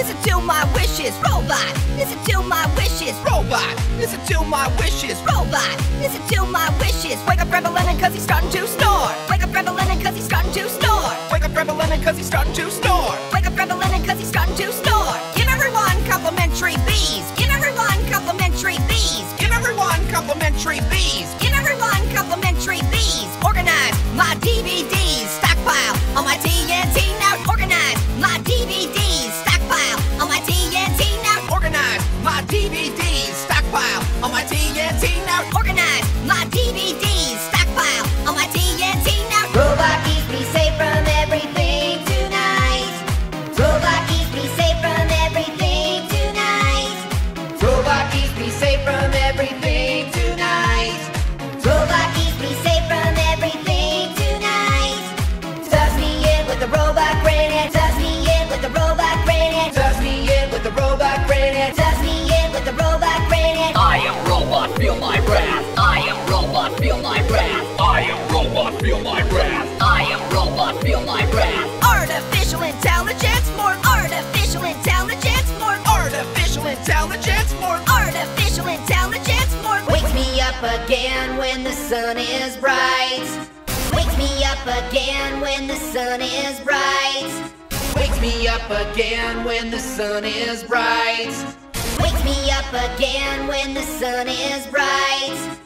Listen to my wishes, robot. Listen to my wishes, robot. Listen to my wishes, robot. Listen to my wishes. Wake up, Grandpa Lemon, cause he's starting to snore. Wake up, Grandpa Lemon, cause he's starting to snore. Wake up, Grandpa Lemon, cause he's starting to snore. Wake up, Grandpa Lemon, cause he's starting to snore. Give everyone complimentary bees. Give everyone complimentary bees. Give everyone complimentary bees. Give everyone complimentary bees. Organize my DVDs. Stockpile on my TNT now. Organize my DVDs. Robot granite. Me in with the robot granite. I am robot, feel my wrath. I am robot, feel my wrath. I am robot, feel my wrath. I am robot, feel my wrath. Artificial intelligence, more artificial intelligence, more artificial intelligence, more artificial intelligence, more Wakes me up again when the sun is bright. Wakes me up again when the sun is bright. Me up again when the sun is bright. Wakes me up again when the sun is bright.